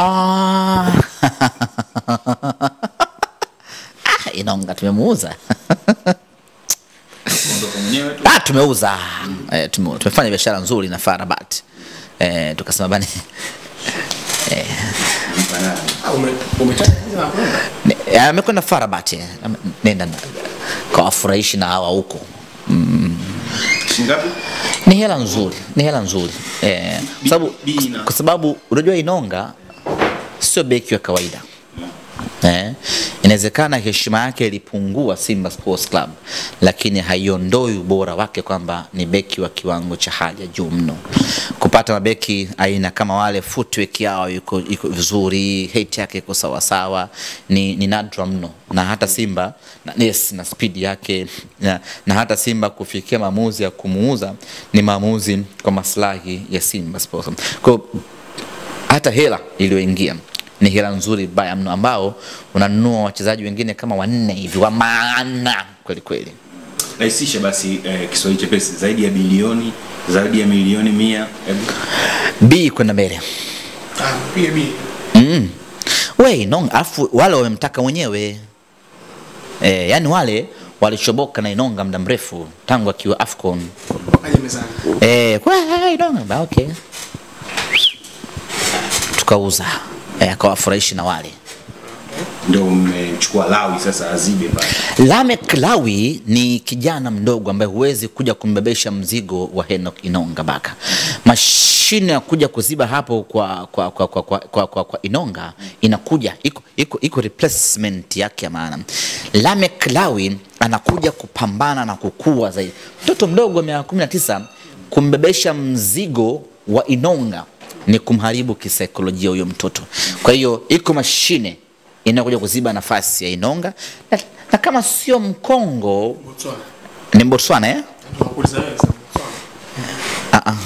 Ah. Ah, Inonga tumemuuza. Ah, tumeuza. Eh, tume, tumefanya biashara nzuri na Farabat. Eh, tukasema bani Mpanani. Ah, eh, amekwenda Farabat. eh. Nenda kawafurahishi na hawa huko. Ni hela nzuri, ni hela nzuri. Eh, kwa sababu unajua Inonga sio beki wa kawaida. Eh, inawezekana heshima yake ilipungua Simba Sports Club, lakini haiondoi ubora wake kwamba ni beki wa kiwango cha hali ya juu mno. Kupata mabeki aina kama wale, footwork yao iko, iko vizuri, height yake iko sawasawa, ni, ni nadra mno, na hata Simba na, yes, na speed yake na, na hata Simba kufikia maamuzi ya kumuuza ni maamuzi kwa maslahi ya Simba Sports Club. Kwa hata hela iliyoingia ni hela nzuri baya mno, ambao unanunua wachezaji wengine kama wanne hivi wa maana kweli kweli. Rahisisha basi eh, Kiswahili chepesi zaidi ya bilioni zaidi ya milioni mia. Hebu B kwenda mbele Ah, pia bi. mm. we no, afu wale wamemtaka mwenyewe e, yani wale walichoboka na Inonga muda mrefu tangu akiwa Afcon e, kwa Inonga ba, okay. tukauza e, akawafurahishi na wale ndio mmechukua Lawi sasa azibe pale. Lamek Lawi ni kijana mdogo ambaye huwezi kuja kumbebesha mzigo wa Henok Inonga Baka. Mashine ya kuja kuziba hapo kwa, kwa, kwa, kwa, kwa, kwa, kwa, kwa Inonga inakuja iko, iko, iko replacement yake ya maana. Lamek Lawi anakuja kupambana na kukua zaidi. Mtoto mdogo wa miaka 19 kumbebesha mzigo wa Inonga ni kumharibu kisaikolojia huyo mtoto. Kwa hiyo iko mashine inakuja kuziba nafasi ya Inonga na, na kama sio Mkongo Botswana. ni Botswana eh? Ah, ah.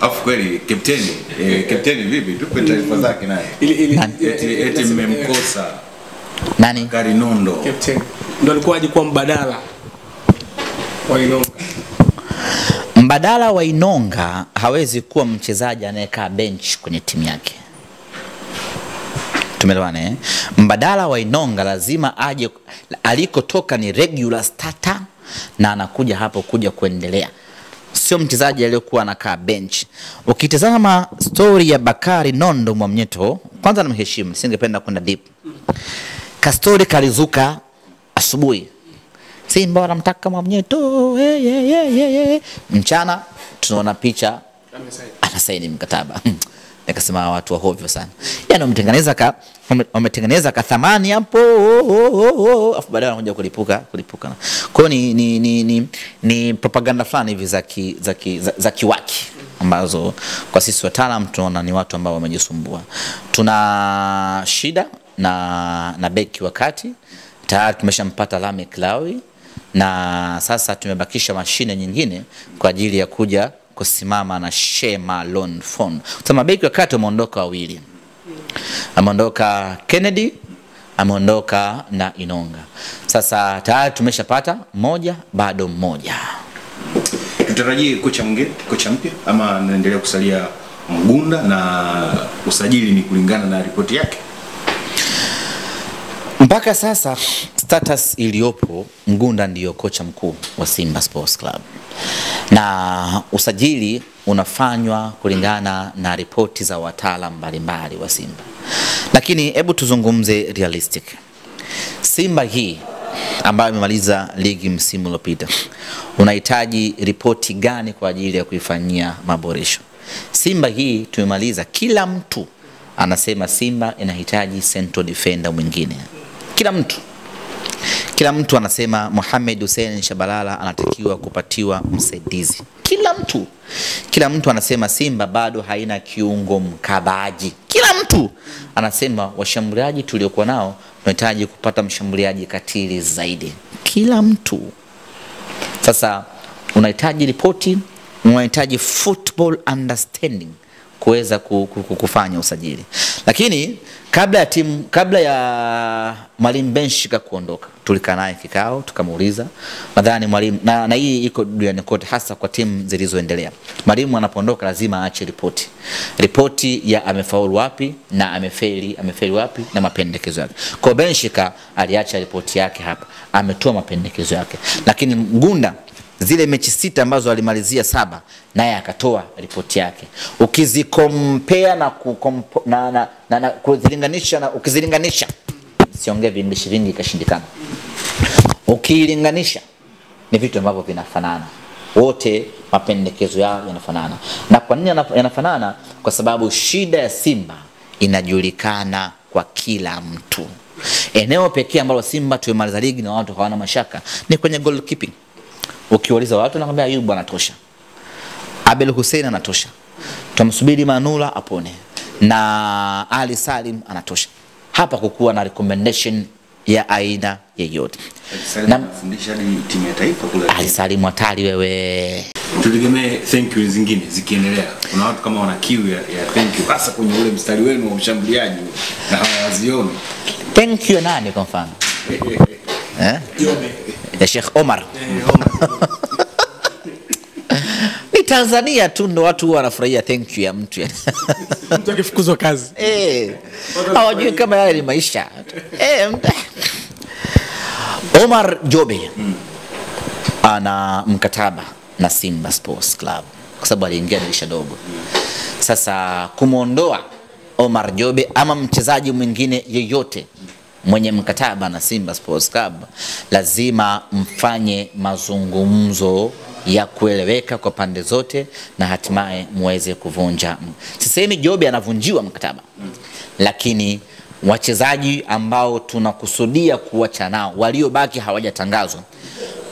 Afu kweli kapteni, eh, kapteni vipi? Tupe taarifa zake naye. Ili ili Eti mmemkosa Nani? Gari Nondo. Ndio alikuwa aje kuwa mbadala wa Inonga. Mbadala wa Inonga hawezi kuwa mchezaji anayekaa bench kwenye timu yake. Tumeelewana eh? Mbadala wa Inonga lazima aje, alikotoka ni regular starter na anakuja hapo kuja kuendelea, sio mchezaji aliyokuwa anakaa bench. Ukitazama story ya Bakari Nondo Mwamnyeto, kwanza namheshimu, singependa kwenda deep. Kastori kalizuka asubuhi. Simba wanamtaka Mwamnyeto hey, hey, hey, hey, hey. Mchana tunaona picha. Anasaini mkataba. Nikasema watu wa hovyo sana. Yani wametengeneza ka wametengeneza ka thamani hapo. Oh, oh, oh, afu baadaye wanakuja kulipuka kulipuka. Kwa hiyo ni, ni, ni, ni, ni propaganda fulani hivi za, ki, za, ki, za, za kiwaki ambazo kwa sisi wataalam tunaona ni watu ambao wamejisumbua. Tuna shida na, na beki wa kati tayari tumeshampata Lamek Lawi na sasa tumebakisha mashine nyingine kwa ajili ya kuja kusimama na Shema Loan Fund. Mabeki wa kati wameondoka wawili, ameondoka Kennedy, ameondoka na Inonga. Sasa tayari tumeshapata moja, bado mmoja. Tutarajie kocha mwingine, kocha mpya ama anaendelea kusalia Mgunda na usajili ni kulingana na ripoti yake. Mpaka sasa status iliyopo, Mgunda ndiyo kocha mkuu wa Simba Sports Club, na usajili unafanywa kulingana na ripoti za wataalam mbalimbali wa Simba. Lakini hebu tuzungumze realistic. Simba hii ambayo imemaliza ligi msimu uliopita, unahitaji ripoti gani kwa ajili ya kuifanyia maboresho? Simba hii tumemaliza, kila mtu anasema Simba inahitaji central defender mwingine, kila mtu kila mtu anasema Mohamed Hussein Shabalala anatakiwa kupatiwa msaidizi. Kila mtu kila mtu anasema Simba bado haina kiungo mkabaji. Kila mtu anasema washambuliaji tuliokuwa nao tunahitaji kupata mshambuliaji katili zaidi. Kila mtu sasa unahitaji ripoti, unahitaji football understanding kuweza ku- ku- ku- kufanya usajili, lakini kabla ya timu kabla ya mwalimu Benshika kuondoka, tulikaa naye kikao tukamuuliza, nadhani mwalimu na, na hii iko duniani kote, hasa kwa timu zilizoendelea. Mwalimu anapoondoka lazima aache ripoti, ripoti ya amefaulu wapi na amefeli amefeli wapi na mapendekezo yake. Kwa Benshika aliacha ripoti yake hapa, ametoa mapendekezo yake, lakini Mgunda zile mechi sita ambazo alimalizia saba naye akatoa ripoti yake. Ukizikompea na, kukompo, na, na, na, na kuzilinganisha na ukizilinganisha siongee viinglishi vingi ikashindikana. Ukilinganisha ni vitu ambavyo vinafanana. Wote mapendekezo yao yanafanana. Na kwa nini yanafanana? Kwa sababu shida ya simba inajulikana kwa kila mtu. Eneo pekee ambalo simba tumemaliza ligi na watu hawana mashaka ni kwenye goalkeeping ukiwauliza watu nakwambia ayubu anatosha. Abel hussein anatosha. Tumsubiri manula apone. Na ali salim anatosha. Hapa kukuwa na recommendation ya aina yeyote. Ali salim hatari wewe. Tutegemee thank you zingine zikiendelea. Kuna watu kama wana kiu ya, ya thank you hasa kwenye ule mstari wenu wa ushambuliaji na hawazioni. thank you nani kwa mfano eh? Ya Sheikh Omar. Eh, ni Tanzania tu ndo watu wanafurahia thank you ya mtu. Mtu akifukuzwa kazi. Eh, hawajui kama yale ni maisha. Eh, Omar Jobe. Ana mkataba na Simba Sports Club. Kwa sababu aliingia dirisha dogo. Sasa kumwondoa Omar Jobe ama mchezaji mwingine yeyote mwenye mkataba na Simba Sports Club lazima mfanye mazungumzo ya kueleweka kwa pande zote na hatimaye muweze kuvunja. Sisemi Jobe anavunjiwa mkataba, lakini wachezaji ambao tunakusudia kuacha nao waliobaki hawajatangazwa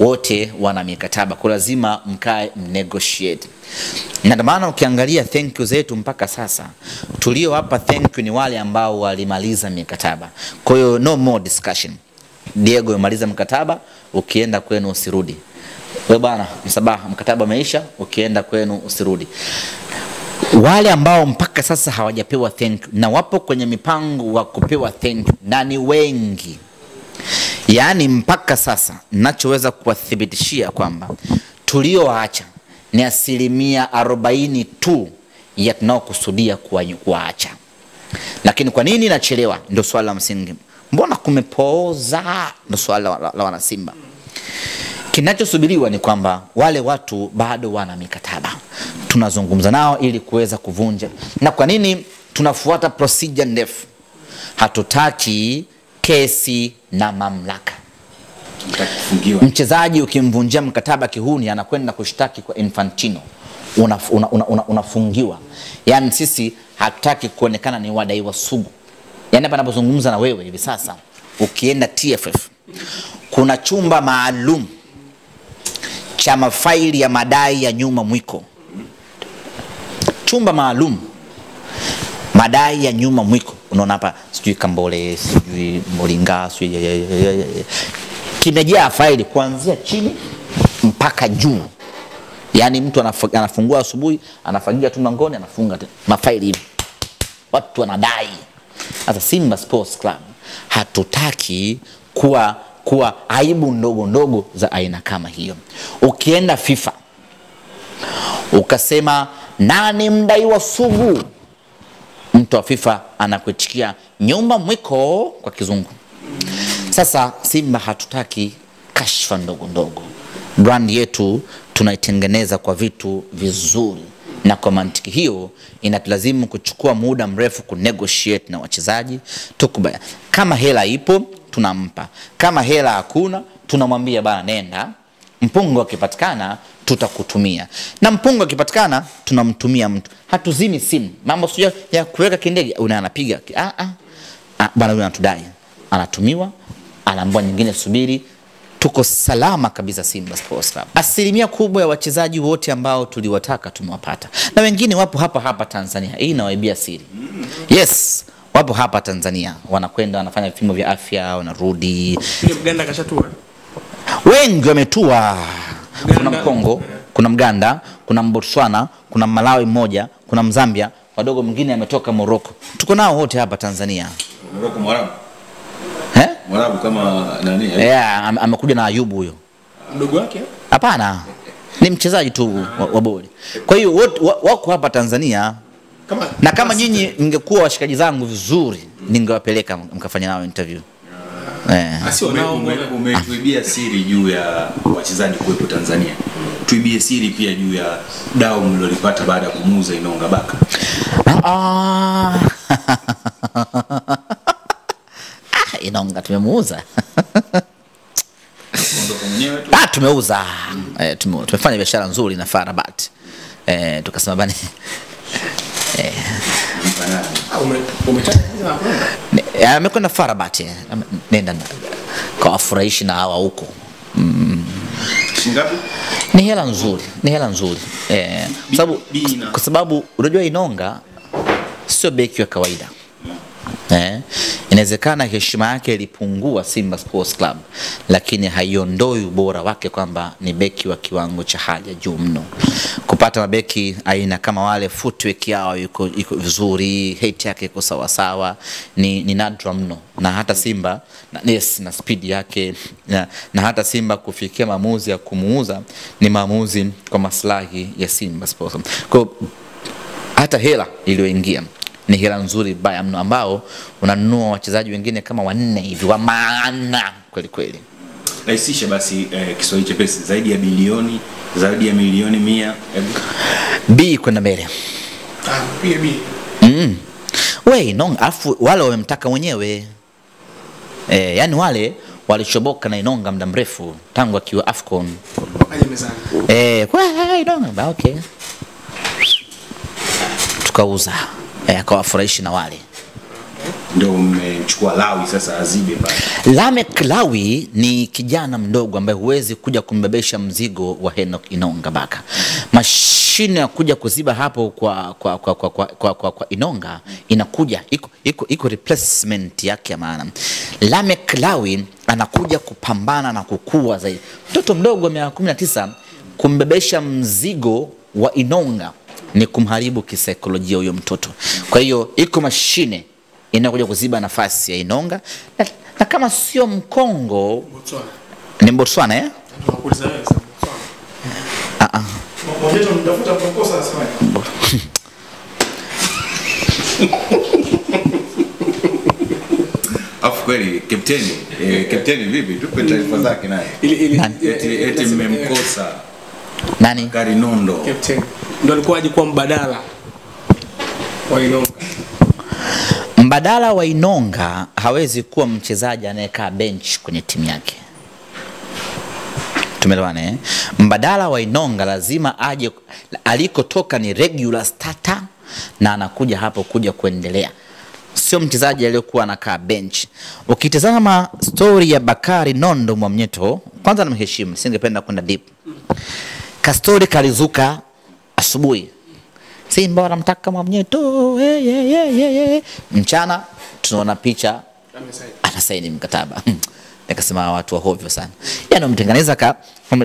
wote wana mikataba. Kwa lazima mkae mnegotiate. Na ndio maana ukiangalia thank you zetu mpaka sasa tuliowapa thank you ni wale ambao walimaliza mikataba. Kwa hiyo no more discussion. Diego umemaliza mkataba ukienda kwenu usirudi. We bwana msabaha mkataba umeisha ukienda kwenu usirudi wale ambao mpaka sasa hawajapewa thank you na wapo kwenye mipango wa kupewa thank you na ni wengi. Yaani mpaka sasa nachoweza kuwathibitishia kwamba tulioacha ni asilimia arobaini tu ya tunaokusudia kuwa- kuwaacha. Lakini kwa nini inachelewa? Ndio swala la msingi. Mbona kumepooza? Ndio swala la, la, la wanasimba kinachosubiriwa ni kwamba wale watu bado wana mikataba. Tunazungumza nao ili kuweza kuvunja. Na kwa nini tunafuata procedure ndefu? Hatutaki kesi na mamlaka. Mchezaji ukimvunjia mkataba kihuni anakwenda kushtaki kwa infantino. Unafungiwa una, una, una, una yaani sisi hatutaki kuonekana ni wadaiwa sugu. Yani hapa napozungumza na wewe hivi sasa ukienda tff kuna chumba maalum cha mafaili ya madai ya nyuma mwiko. Chumba maalum. Madai ya nyuma mwiko. Unaona hapa sijui kambole sijui ya. kimejaa faili kuanzia chini mpaka juu. Yaani mtu anafungua asubuhi anafagia tu mlangoni anafunga tena. Mafaili hivi. Watu wanadai. Sasa simba sports club hatutaki kuwa kuwa aibu ndogo ndogo za aina kama hiyo. Ukienda fifa ukasema nani mdaiwa sugu? Mtu wa fifa anakuitikia nyumba mwiko kwa kizungu. Sasa simba hatutaki kashfa ndogo ndogo. Brand yetu tunaitengeneza kwa vitu vizuri na kwa mantiki hiyo inatulazimu kuchukua muda mrefu kunegotiate na wachezaji. Tukubaya kama hela ipo tunampa. Kama hela hakuna tunamwambia bana nenda. Mpungo akipatikana tutakutumia. Na mpungo akipatikana tunamtumia mtu. Hatuzimi simu. Mambo sio ya kuweka kindege una anapiga ah, ah. Ah, bwana huyu anatudai. Anatumiwa anaambiwa nyingine subiri tuko salama kabisa Simba Sports Club. Asilimia kubwa ya wachezaji wote ambao tuliwataka tumewapata, na wengine wapo hapa hapa Tanzania. Hii inawaibia siri. Yes, wapo hapa Tanzania, wanakwenda wanafanya vipimo vya afya, wanarudi. Mganda kashatua. Wengi wametua. Kuna Uganda. Mkongo, kuna Mganda, kuna Botswana, kuna Malawi mmoja, kuna Mzambia, wadogo mwingine ametoka Moroko. Tuko nao wote hapa Tanzania. Morocco Mwarabu. Eh? Mwarabu kama nani? Yeah, am- amekuja na Ayubu huyo. mdogo wake Hapana, ni mchezaji tu wa, wa boli. Kwa hiyo wote wako hapa Tanzania, kama na kama nyinyi mngekuwa washikaji zangu vizuri, ningewapeleka mkafanya nao interview eh. ume- mbona Umetuibia siri juu ya wachezaji kuwepo Tanzania. Tuibie siri pia juu ya dau mlilolipata baada ya kumuuza Inonga Baka. Ah. Inonga tumemuuza. Ah, tumeuza. Eh, tume, tumefanya biashara nzuri na Farabat. E, tukasema bani eh, amekwenda Farabat nenda na- kawafurahishi na hawa huko. Shingapi? ni hela nzuri, ni hela nzuri. E, kwa sababu Bi- na- kwa sababu unajua Inonga sio beki wa kawaida eh, inawezekana heshima yake ilipungua Simba Sports Club, lakini haiondoi ubora wake kwamba ni beki wa kiwango cha hali ya juu mno. Kupata mabeki aina kama wale, footwork yao iko, iko vizuri, height yake iko sawasawa, ni, ni nadra mno, na hata Simba na, yes, na speed yake na, na hata Simba kufikia maamuzi ya kumuuza ni maamuzi kwa maslahi ya Simba Sports Club. Kwa hata hela iliyoingia ni hela nzuri baya mno, ambao unanunua wachezaji wengine kama wanne hivi wa maana kweli kweli. Rahisisha basi eh, Kiswahili chepesi zaidi ya bilioni zaidi ya milioni mia. B kwenda mbele ah pia bi mm. we Inonga, afu wale wamemtaka mwenyewe e, yani wale walichoboka na Inonga muda mrefu tangu akiwa Afcon e, kwa hey, Inonga ba, okay. tukauza e, akawafurahishi na wale Ndio mmechukua Lawi sasa azibe pale. Lamek Lawi ni kijana mdogo ambaye huwezi kuja kumbebesha mzigo wa Henok Inonga Baka. Mashine ya kuja kuziba hapo kwa, kwa, kwa, kwa, kwa, kwa, kwa, kwa Inonga inakuja iko, iko, iko replacement yake ya maana. Lamek Lawi anakuja kupambana na kukua zaidi. Mtoto mdogo wa miaka 19 kumbebesha mzigo wa Inonga ni kumharibu kisaikolojia huyo mtoto. Kwa hiyo iko mashine inayokuja kuziba nafasi ya Inonga na, na kama sio Mkongo Botswana ni Botswana eh? Ah, ah. Afu kweli kapteni eh, kapteni vipi? Tupe taarifa zake naye. ili ili Nani? Eti eti mmemkosa Nani? Gari Nondo. Ndio alikuwa aje kuwa mbadala wa Inonga Mbadala wa Inonga hawezi kuwa mchezaji anayekaa bench kwenye timu yake. Tumeelewana eh? Mbadala wa Inonga lazima aje, alikotoka ni regular starter na anakuja hapo kuja kuendelea, sio mchezaji aliyokuwa anakaa bench. Ukitazama story ya Bakari Nondo Mwamnyeto, kwanza namheshimu, singependa kwenda deep. Kastori kalizuka asubuhi. Simba wanamtaka Mwamnyeto hey, hey, hey, hey, hey. Mchana tunaona picha anasaini mkataba. Nikasema watu wa hovyo sana. Yani wametengeneza ka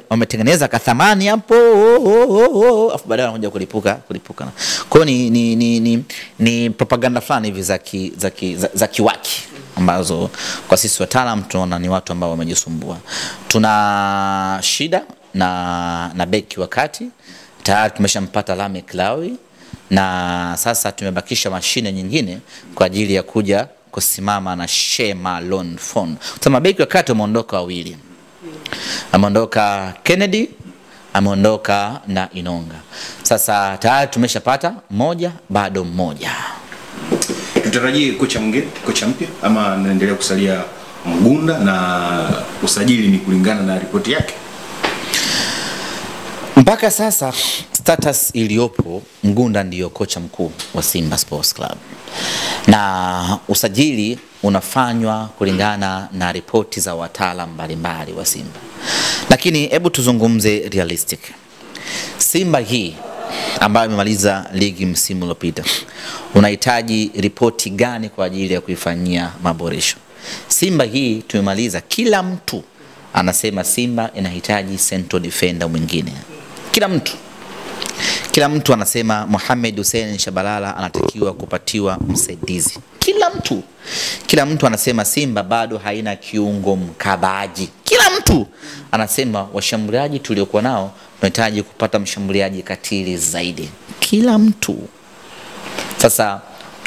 wametengeneza ka thamani hapo. Oh, oh, oh, afu baadaye wanakuja kulipuka kulipuka. Kwa hiyo ni, ni, ni, ni, ni propaganda fulani hivi za ki, za, ki, za, za kiwaki ambazo kwa sisi wataalam tunaona ni watu ambao wamejisumbua. Tuna shida na na beki wa kati tayari tumeshampata Lamek Lawi na sasa tumebakisha mashine nyingine kwa ajili ya kuja kusimama na Shema Loan Fon. Sasa mabeki wakati wameondoka wawili, ameondoka Kennedy, ameondoka na Inonga. Sasa tayari tumeshapata moja, bado mmoja. Tutarajie kocha mwingine, kocha mpya ama naendelea kusalia Mgunda na usajili ni kulingana na ripoti yake. Mpaka sasa status iliyopo, Mgunda ndiyo kocha mkuu wa Simba Sports Club, na usajili unafanywa kulingana na ripoti za wataalam mbalimbali wa Simba. Lakini hebu tuzungumze realistic. Simba hii ambayo imemaliza ligi msimu uliopita, unahitaji ripoti gani kwa ajili ya kuifanyia maboresho? Simba hii tumemaliza, kila mtu anasema Simba inahitaji central defender mwingine, kila mtu kila mtu anasema Mohamed Hussein Shabalala anatakiwa kupatiwa msaidizi. Kila mtu, kila mtu anasema Simba bado haina kiungo mkabaji. Kila mtu anasema washambuliaji tuliokuwa nao tunahitaji kupata mshambuliaji katili zaidi. Kila mtu sasa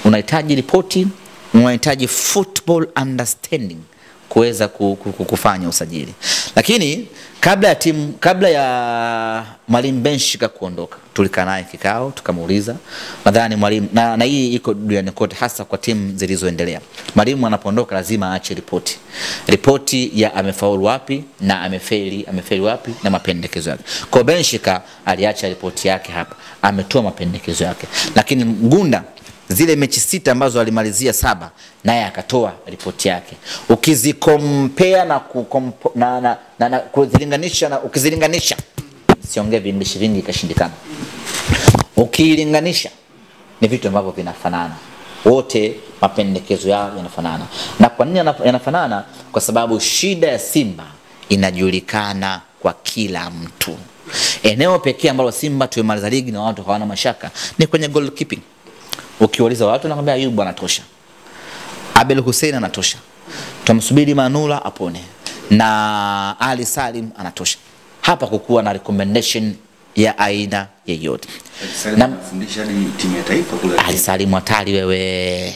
unahitaji ripoti, unahitaji football understanding kuweza ku- ku- ku- kufanya usajili. Lakini kabla ya timu, kabla ya mwalimu Benshika kuondoka, tulikaa naye kikao tukamuuliza, nadhani mwalimu na, na hii iko duniani kote, hasa kwa timu zilizoendelea. Mwalimu anapoondoka lazima aache ripoti, ripoti ya amefaulu wapi na amefeli, amefeli wapi na mapendekezo yake. Kwa Benshika aliacha ripoti yake hapa, ametoa mapendekezo yake, lakini Mgunda zile mechi sita ambazo alimalizia saba naye akatoa ripoti yake. Ukizikompea na, kukompo, na, na, na, na kuzilinganisha na ukizilinganisha siongee vimbishi vingi ikashindikana. Ukilinganisha ni vitu ambavyo vinafanana. Wote mapendekezo yao yanafanana. Na kwa nini yanafanana? Kwa sababu shida ya simba inajulikana kwa kila mtu. Eneo pekee ambalo simba tumemaliza ligi na watu hawana mashaka ni kwenye goalkeeping ukiwauliza watu nakwambia Ayubu anatosha, Abel Hussein anatosha, tumsubiri Manula apone na Ali Salim anatosha. Hapa kukuwa na recommendation ya aina yeyote. Ali Salim hatari wewe.